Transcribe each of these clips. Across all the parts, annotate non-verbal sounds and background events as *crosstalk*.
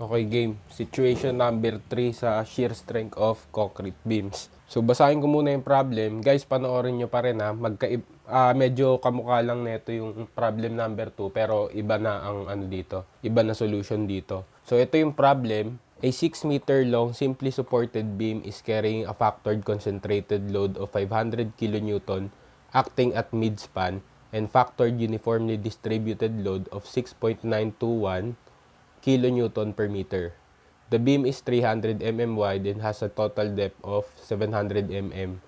Okay, game. Situation number 3 sa shear strength of concrete beams. So, basahin ko muna yung problem. Guys, panoorin nyo pa rin ha. Magka, ah, medyo kamukha lang neto yung problem number 2, pero iba na ang ano dito. Iba na solution dito. So, ito yung problem. A 6 meter long simply supported beam is carrying a factored concentrated load of 500 kN acting at midspan and factored uniformly distributed load of 6.921 kilonewton per meter. The beam is 300 mm wide and has a total depth of 700 mm.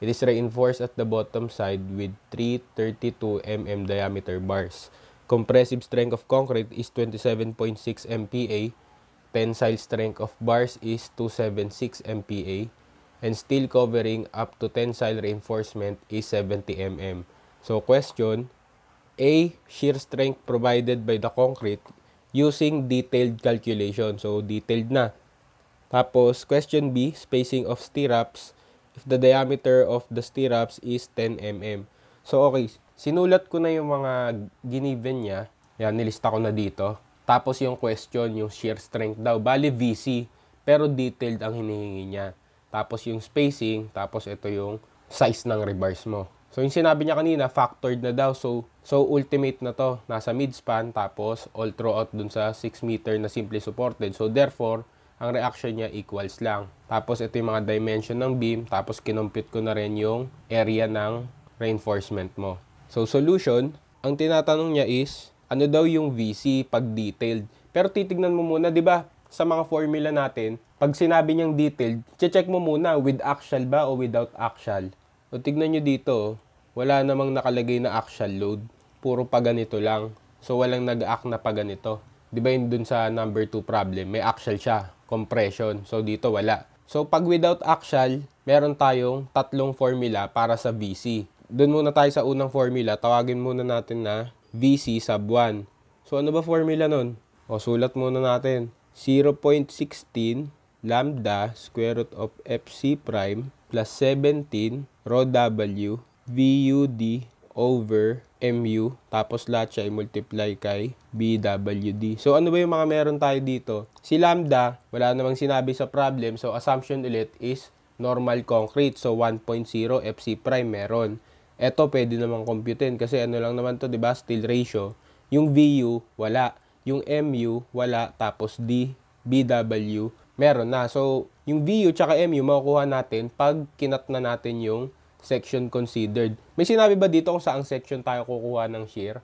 It is reinforced at the bottom side with 332 mm diameter bars. Compressive strength of concrete is 27.6 MPa. Tensile strength of bars is 276 MPa. And steel covering up to tensile reinforcement is 70 mm. So question, A. Shear strength provided by the concrete using detailed calculation. So, detailed na. Tapos, question B, spacing of stirrups if the diameter of the stirrups is 10 mm. So, okay, sinulat ko na yung mga giniven niya. Yan, nilista ko na dito. Tapos yung question, yung shear strength daw. Bali, VC, pero detailed ang hinihingi niya. Tapos yung spacing, tapos ito yung size ng rebars mo. So, yung sinabi niya kanina, factored na daw. So, so ultimate na to. Nasa midspan, tapos all throughout dun sa 6 meter na simply supported. So, therefore, ang reaction niya equals lang. Tapos, ito yung mga dimension ng beam. Tapos, kinompute ko na rin yung area ng reinforcement mo. So, solution, ang tinatanong niya is, ano daw yung VC pag detailed? Pero titignan mo muna, di ba? Sa mga formula natin, pag sinabi niyang detailed, check mo muna with axial ba o without axial. O tignan nyo dito, wala namang nakalagay na axial load. Puro pa ganito lang. So walang nag-act na pa ganito. Di ba yun dun sa number 2 problem, may axial siya, compression. So dito wala. So pag without axial, meron tayong tatlong formula para sa VC. Doon muna tayo sa unang formula, tawagin muna natin na VC sub 1. So ano ba formula nun? O sulat muna natin. 0.16 lambda square root of fc prime plus 17 rho w VUD over MU tapos lahat siya i-multiply kay BWD. So ano ba yung mga meron tayo dito? Si lambda, wala namang sinabi sa problem. So assumption ulit is normal concrete. So 1.0 FC prime meron. Ito pwede namang computein kasi ano lang naman to, 'di ba? Steel ratio. Yung VU wala, yung MU wala, tapos D BW meron na. So yung VU tsaka MU makukuha natin pag kinat na natin yung section considered. May sinabi ba dito kung saang section tayo kukuha ng shear?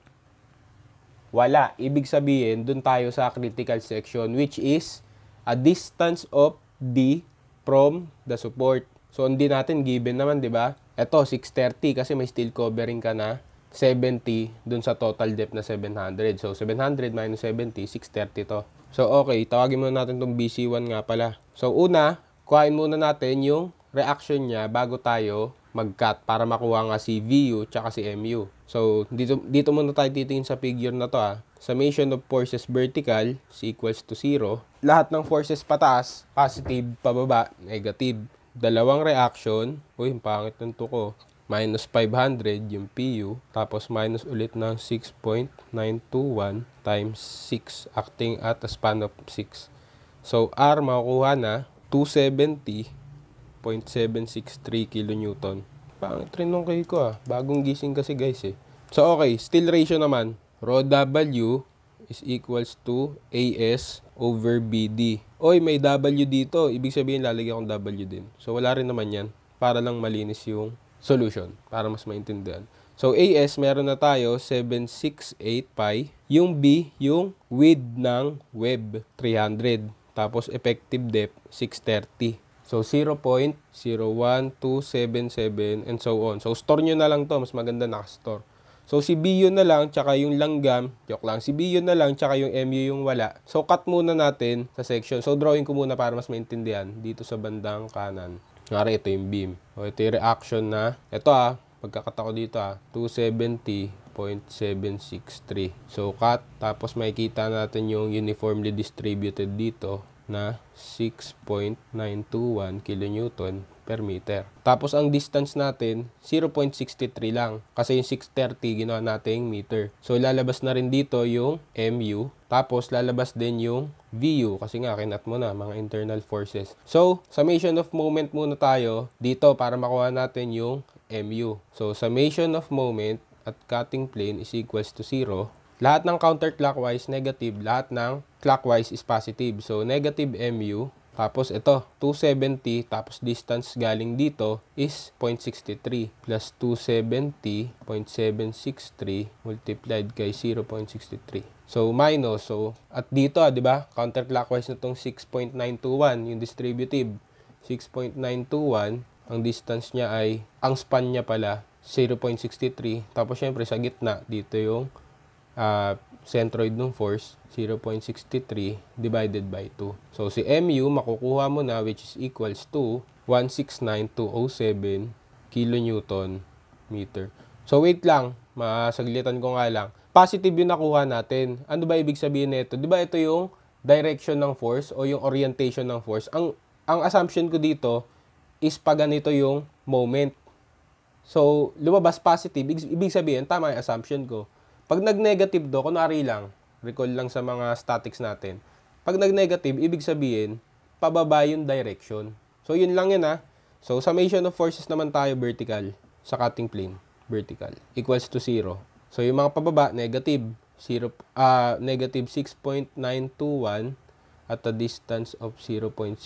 Wala. Ibig sabihin, dun tayo sa critical section which is a distance of D from the support. So, hindi natin given naman, di ba? Ito, 630 kasi may steel covering ka na 70 dun sa total depth na 700. So, 700 minus 70, 630 to. So, okay. Tawagin muna natin tong BC1 nga pala. So, una, kuhain muna natin yung reaction niya bago tayo mag-cut para makuha nga si VU tsaka si MU. So, dito, dito muna tayo titingin sa figure na to ah. Summation of forces vertical is equals to 0. Lahat ng forces pataas, positive, pababa, negative. Dalawang reaction, uy, pangit ng tuko. Minus 500 yung PU, tapos minus ulit ng 6.921 times 6 acting at a span of 6. So, R makukuha na 270 0.763 kilonewton. Pangit rin nung kay ko ah. Bagong gising kasi guys eh. So okay, steel ratio naman. Rho W is equals to AS over BD. Oy, may W dito. Ibig sabihin lalagyan akong W din. So wala rin naman yan. Para lang malinis yung solution. Para mas maintindihan. So AS, meron na tayo 768 pi. Yung B, yung width ng web 300. Tapos effective depth 630. So, 0.01277 and so on. So, store nyo na lang to. Mas maganda nakastore. So, si BU na lang, tsaka yung langgam, joke lang, si BU na lang, tsaka yung MU yung wala. So, cut muna natin sa section. So, drawing ko muna para mas maintindihan dito sa bandang kanan. Ngari, ito yung beam. O, ito yung reaction na, ito ah, pagkakata ko dito ah, 270.763. So, cut. Tapos, makikita natin yung uniformly distributed dito na 6.921 kN per meter. Tapos ang distance natin 0.63 lang kasi yung 630 ginawa nating meter. So lalabas na rin dito yung MU Tapos, lalabas din yung VU kasi nga, kinat mo na, mga internal forces. So, summation of moment muna tayo dito para makuha natin yung MU. So, summation of moment at cutting plane is equals to 0. Lahat ng counterclockwise negative, lahat ng clockwise is positive. So, negative MU tapos ito, 270 tapos distance galing dito is 0.63 plus 270.763 multiplied kay 0.63. So minus, so at dito ah, 'di ba? Counterclockwise na tong 6.921 yung distributive. 6.921 ang distance niya ay ang span niya pala 0.63 tapos syempre sa gitna dito yung uh, centroid ng force 0.63 divided by 2. So si MU makukuha mo na which is equals to 169,207 kilonewton meter. So wait lang, masaglitan ko nga lang. Positive yung nakuha natin. Ano ba ibig sabihin nito? 'Di ba ito yung direction ng force o yung orientation ng force? Ang ang assumption ko dito is pag ganito yung moment. So, lumabas positive, ibig sabihin, tama yung assumption ko. Pag nag-negative do, kunwari lang, recall lang sa mga statics natin. Pag nag-negative, ibig sabihin, pababa yung direction. So, yun lang yun ha. So, summation of forces naman tayo vertical sa cutting plane. Vertical. Equals to 0. So, yung mga pababa, negative. 0, uh, negative 6.921 at a distance of 0.63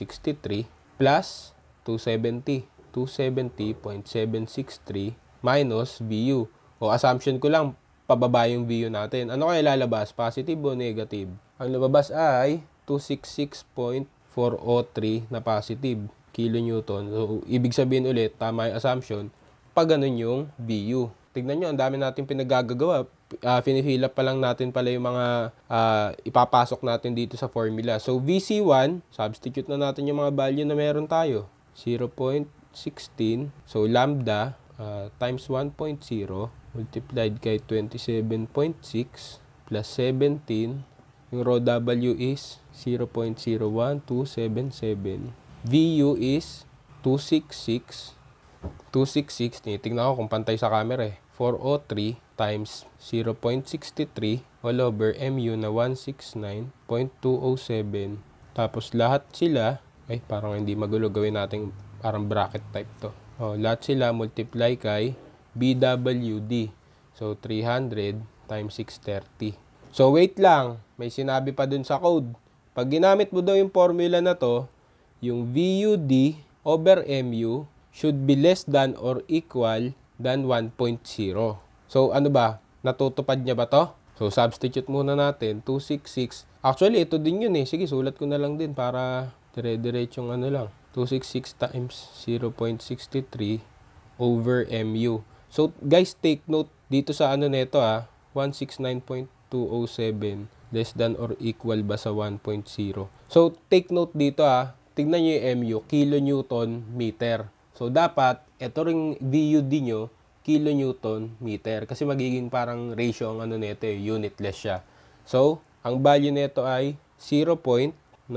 plus 270. 270.763 minus VU. O assumption ko lang, pababa yung VU natin. Ano kaya lalabas? Positive o negative? Ang lumabas ay 266.403 na positive kilonewton. So, ibig sabihin ulit, tama yung assumption, pag ganun yung VU. Tignan nyo, ang dami natin pinagagagawa. Uh, finifill up pa lang natin pala yung mga uh, ipapasok natin dito sa formula. So, VC1, substitute na natin yung mga value na meron tayo. 0.16. So, lambda uh, times 1.0 multiplied kay 27.6 plus 17. Yung raw W is 0.01277. VU is 266. 266. Tinitingnan ko kung pantay sa camera eh. 403 times 0.63 all over MU na 169.207. Tapos lahat sila, ay parang hindi magulo gawin natin parang bracket type to. Oh, lahat sila multiply kay BWD. So, 300 times 630. So, wait lang. May sinabi pa dun sa code. Pag ginamit mo daw yung formula na to, yung VUD over MU should be less than or equal than 1.0. So, ano ba? Natutupad niya ba to? So, substitute muna natin. 266. Actually, ito din yun eh. Sige, sulat ko na lang din para dire-diretsong ano lang. 266 times 0.63 over MU. So guys, take note dito sa ano nito ah, 169.207 less than or equal ba sa 1.0. So take note dito ah, tignan niyo yung MU, kilonewton meter. So dapat ito ring VUD nyo, kilonewton meter kasi magiging parang ratio ang ano nito eh, unitless siya. So ang value nito ay 0.99188.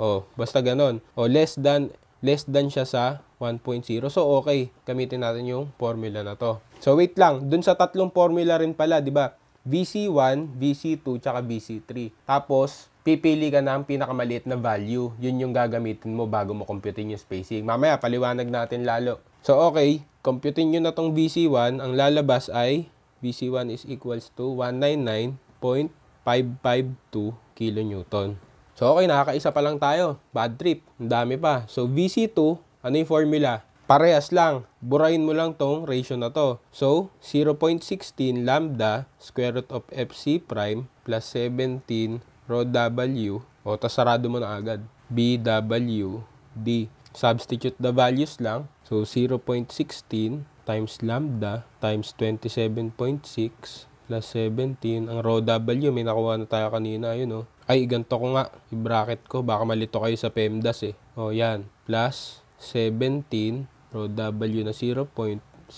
Oh, basta ganon. Oh, less than less than siya sa 1.0. So, okay. Gamitin natin yung formula na to. So, wait lang. Dun sa tatlong formula rin pala, di ba? VC1, VC2, tsaka VC3. Tapos, pipili ka ng pinakamaliit na value. Yun yung gagamitin mo bago mo computein yung spacing. Mamaya, paliwanag natin lalo. So, okay. Computein nyo na tong VC1. Ang lalabas ay VC1 is equals to 199.552 kilonewton. So, okay, nakakaisa pa lang tayo. Bad trip. Ang dami pa. So, VC2, ano yung formula? Parehas lang. Burahin mo lang tong ratio na to. So, 0.16 lambda square root of FC prime plus 17 rho W. O, tas sarado mo na agad. BW D. Substitute the values lang. So, 0.16 times lambda times 27.6 plus 17. Ang rho W, may nakuha na tayo kanina. Yun, oh. Ay, ganito ko nga. I-bracket ko. Baka malito kayo sa PEMDAS eh. O, yan. Plus 17 rho W na 0.01277.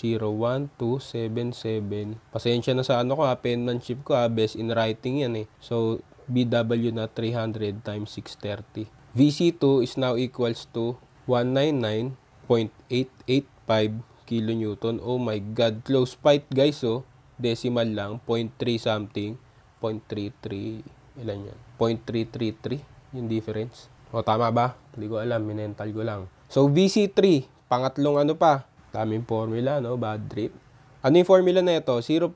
Pasensya na sa ano ko ha. Penmanship ko ha. Best in writing yan eh. So, BW na 300 times 630. VC2 is now equals to 199.885 kilonewton. Oh my God. Close fight guys oh. Decimal lang. 0.3 something. 0.33, ilan yan? 0.333 yung difference. O tama ba? Hindi ko alam, minental ko lang. So VC3, pangatlong ano pa? Daming formula, no? Bad trip. Ano yung formula na ito? 0.29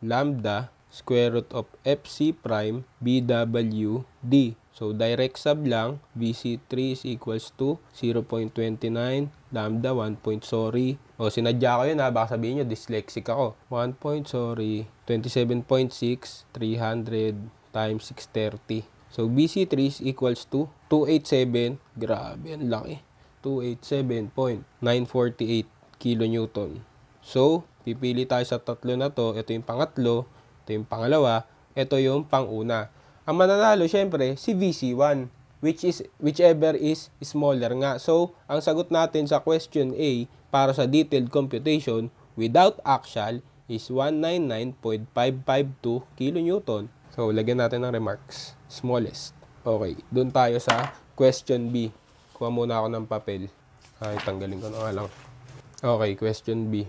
lambda square root of FC prime BWD. So, direct sub lang, VC3 is equals to 0.29 lambda 1 point sorry. O, sinadya ko yun ha, baka sabihin nyo, dyslexic ako. 1 point sorry, 27.6, 300 times 630. So, BC3 is equals to 287, grabe, ang laki. 287.948 kilonewton. So, pipili tayo sa tatlo na to. Ito yung pangatlo, ito yung pangalawa, ito yung panguna. Ang mananalo, syempre, si VC1, which is, whichever is smaller nga. So, ang sagot natin sa question A para sa detailed computation without actual is 199.552 kilonewton. So, lagyan natin ng remarks. Smallest. Okay, doon tayo sa question B. Kuha muna ako ng papel. Ay, tanggalin ko na lang. Okay, question B.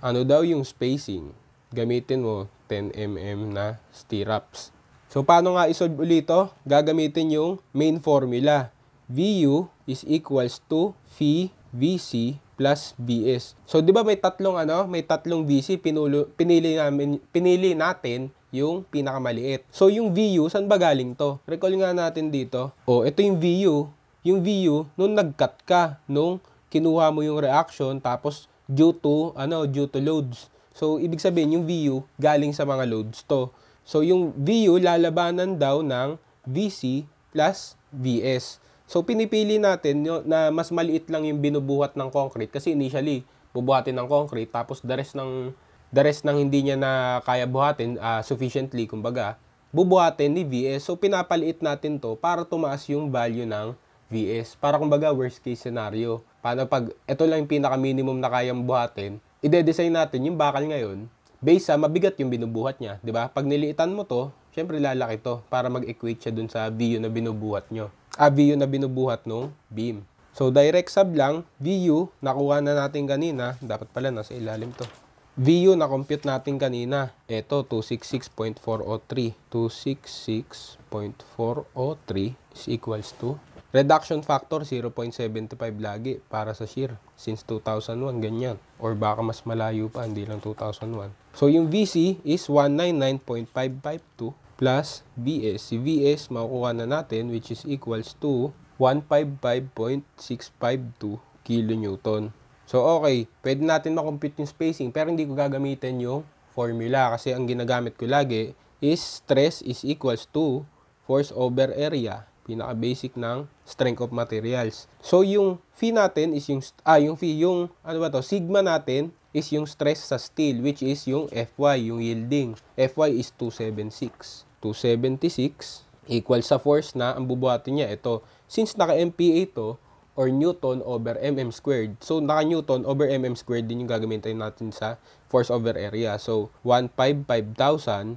Ano daw yung spacing? Gamitin mo 10 mm na stirrups. So, paano nga isolve ulit ito? Gagamitin yung main formula. VU is equals to phi VC plus VS. So, di ba may tatlong ano, may tatlong VC, pinulo, pinili, namin, pinili natin yung pinakamaliit. So, yung VU, saan ba galing to? Recall nga natin dito. O, oh, ito yung VU. Yung VU, nung nag-cut ka, nung kinuha mo yung reaction, tapos due to, ano, due to loads. So, ibig sabihin, yung VU galing sa mga loads to. So, yung VU lalabanan daw ng VC plus VS. So, pinipili natin na mas maliit lang yung binubuhat ng concrete kasi initially, bubuhatin ng concrete tapos the rest ng, the rest ng hindi niya na kaya buhatin uh, sufficiently, kumbaga, bubuhatin ni VS. So, pinapaliit natin to para tumaas yung value ng VS. Para kumbaga, worst case scenario. Paano pag ito lang yung pinaka-minimum na kayang buhatin, ide-design natin yung bakal ngayon based sa mabigat yung binubuhat niya, 'di ba? Pag niliitan mo to, syempre lalaki to para mag-equate siya dun sa VU na binubuhat nyo. Ah, VU na binubuhat nung beam. So, direct sub lang, VU, nakuha na natin kanina, dapat pala nasa ilalim to. VU na compute natin kanina, ito 266.403. 266.403 is equals to Reduction factor 0.75 lagi para sa shear since 2001 ganyan or baka mas malayo pa hindi lang 2001. So yung VC is 199.552 plus VS. Si VS makukuha na natin which is equals to 155.652 kilonewton. So okay, pwede natin makompute yung spacing pero hindi ko gagamitin yung formula kasi ang ginagamit ko lagi is stress is equals to force over area pinaka-basic ng strength of materials. So yung phi natin is yung ah yung phi yung ano ba to sigma natin is yung stress sa steel which is yung Fy yung yielding. Fy is 276. 276 equal sa force na ang bubuhatin niya ito. Since naka MPa to or Newton over mm squared. So, naka Newton over mm squared din yung gagamitin natin sa force over area. So, 155,652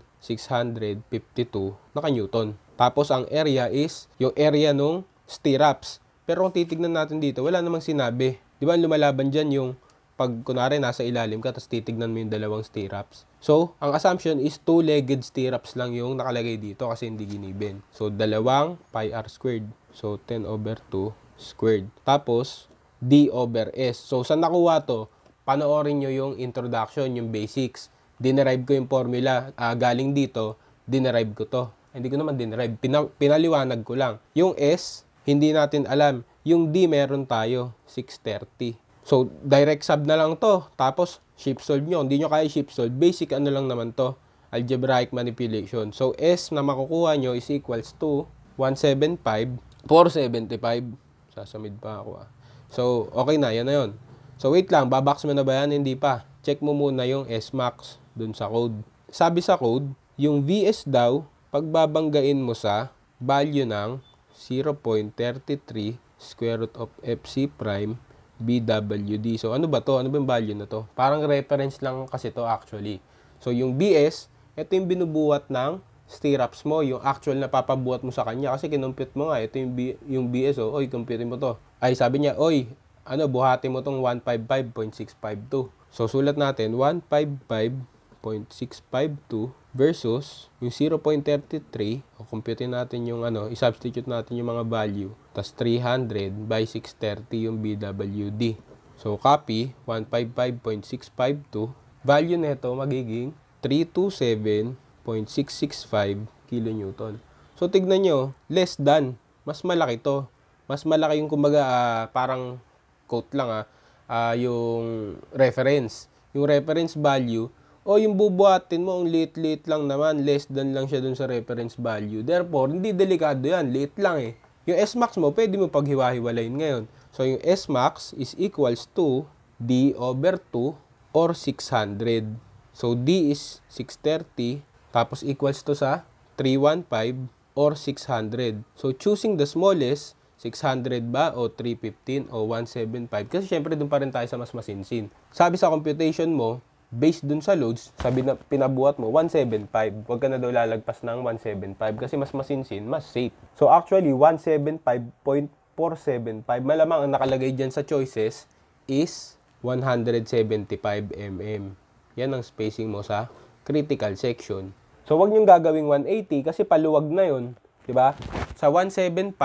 naka Newton. Tapos ang area is yung area nung stirrups. Pero kung titignan natin dito, wala namang sinabi. Di ba lumalaban dyan yung pag kunwari nasa ilalim ka tapos titignan mo yung dalawang stirrups. So, ang assumption is two-legged stirrups lang yung nakalagay dito kasi hindi ginibin. So, dalawang pi r squared. So, 10 over 2 squared. Tapos, d over s. So, saan nakuha to? Panoorin nyo yung introduction, yung basics. Dinerive ko yung formula. Uh, galing dito, dinerive ko to. Hindi ko naman dinerive. Pina, pinaliwanag ko lang. Yung S, hindi natin alam. Yung D, meron tayo. 630. So, direct sub na lang to. Tapos, shape solve nyo. Hindi nyo kaya shape solve. Basic ano lang naman to. Algebraic manipulation. So, S na makukuha nyo is equals to 175, 475. Sasamid pa ako ah. So, okay na. Yan na yun. So, wait lang. Babox mo na ba yan? Hindi pa. Check mo muna yung S max dun sa code. Sabi sa code, yung VS daw pagbabanggain mo sa value ng 0.33 square root of FC prime BWD. So, ano ba to? Ano ba yung value na to? Parang reference lang kasi to actually. So, yung BS, ito yung binubuhat ng stirrups mo, yung actual na papabuhat mo sa kanya. Kasi kinumpute mo nga, ito yung, B, yung BS, oh, oy, compute mo to. Ay, sabi niya, oy, ano, buhati mo tong 155.652. So, sulat natin, 155.652 versus yung 0.33, o compute natin yung ano, i-substitute natin yung mga value, tas 300 by 630 yung BWD. So, copy, 155.652. Value nito magiging 327.665 kilonewton. So, tignan nyo, less than. Mas malaki to. Mas malaki yung kumbaga, ah, parang quote lang ah, ah, yung reference. Yung reference value, o yung bubuhatin mo, ang liit-liit lang naman, less than lang siya dun sa reference value. Therefore, hindi delikado yan, liit lang eh. Yung S-max mo, pwede mo paghiwa-hiwalayin ngayon. So, yung S-max is equals to D over 2 or 600. So, D is 630, tapos equals to sa 315 or 600. So, choosing the smallest, 600 ba o 315 o 175? Kasi syempre doon pa rin tayo sa mas masinsin. Sabi sa computation mo, based dun sa loads, sabi na pinabuhat mo, 175. Huwag ka na daw lalagpas ng 175 kasi mas masinsin, mas safe. So actually, 175.475, malamang ang nakalagay dyan sa choices is 175 mm. Yan ang spacing mo sa critical section. So wag niyong gagawing 180 kasi paluwag na 'yon, 'di ba? Sa 175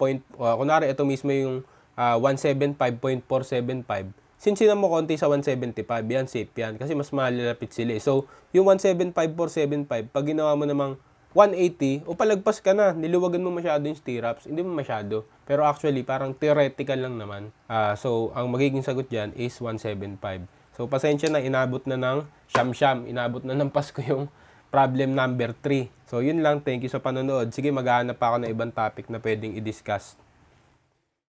point uh, kunwari ito mismo yung uh, 175.475. Sinsinan mo konti sa 175, yan safe yan kasi mas malalapit sila. eh. So, yung 175.475 pag ginawa mo namang 180 o palagpas ka na, niluwagan mo masyado yung stirrups, hindi mo masyado. Pero actually, parang theoretical lang naman. Ah, so, ang magiging sagot dyan is 175. So, pasensya na, inabot na ng siyam-siyam. Inabot na ng *laughs* Pasko yung problem number 3. So, yun lang. Thank you sa panonood. Sige, maghahanap pa ako ng ibang topic na pwedeng i-discuss.